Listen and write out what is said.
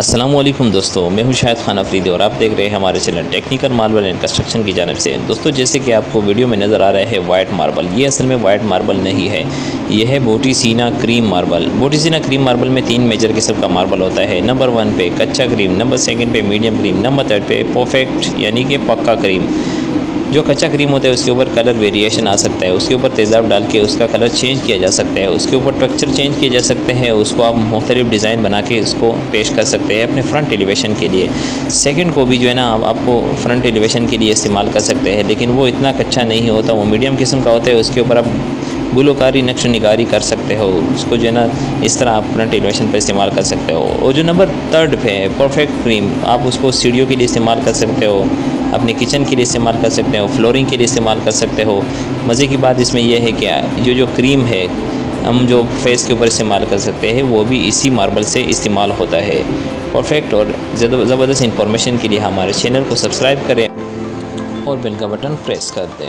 السلام علیکم دوستو، میں ہوں شاہد خان افریدی اور آپ دیکھ رہے ہیں ہمارے channel technical marble and construction کی جانب سے۔ دوستو، جیسے کہ آپ کو ویڈیو میں نظر آ رہا ہے وائٹ ماربل یہ اصل میں وائٹ ماربل نہیں ہے۔ یہ ہے بوٹی سینا کریم ماربل۔ بوٹی سینا کریم ماربل میں تین میجر قسم کا ماربل ہوتا ہے۔ نمبر ون پہ کچا کریم، نمبر سیکنڈ پہ میڈیم کریم، نمبر تھرڈ پہ پرفیکٹ یعنی کہ پکا کریم۔ جو کچا کریم ہوتا ہے اس کے اوپر کلر ویریشن آ سکتا ہے، اس کے اوپر تیزاب ڈال کے اس کا کلر چینج کیا جا سکتا ہے، اس کے اوپر ٹرکچر چینج کیے جا سکتے ہیں، اس کو آپ مختلف ڈیزائن بنا کے اس کو پیش کر سکتے ہیں اپنے فرنٹ ایلیویشن کے لیے۔ سیکنڈ کو بھی جو ہے نا، آپ کو فرنٹ ایلیویشن کے لیے استعمال کر سکتے ہیں، لیکن وہ اتنا کچا نہیں ہوتا، وہ میڈیم قسم کا ہوتا ہے، اس کے اوپر آپ گلوکاری، نقش و نگاری کر سکتے ہو۔ اس کو جو ہے نا، اس طرح آپ فرنٹ ایلیویشن پہ استعمال کر سکتے ہو۔ اور جو نمبر تھرڈ پہ ہے، پرفیکٹ کریم۔ آپ اس کو سیڑھیوں کے لیے استعمال کر سکتے ہو، اپنے کچن کے لیے استعمال کر سکتے ہو، فلورنگ کے لیے استعمال کر سکتے ہو۔ مزے کی بات اس میں یہ ہے کہ جو جو کریم ہے، ہم جو فیس کے اوپر استعمال کر سکتے ہیں، وہ بھی اسی ماربل سے استعمال ہوتا ہے۔ پرفیکٹ اور زبردست انفارمیشن کے لیے ہمارے چینل کو سبسکرائب کریں اور بیل کا بٹن پریس کر دیں۔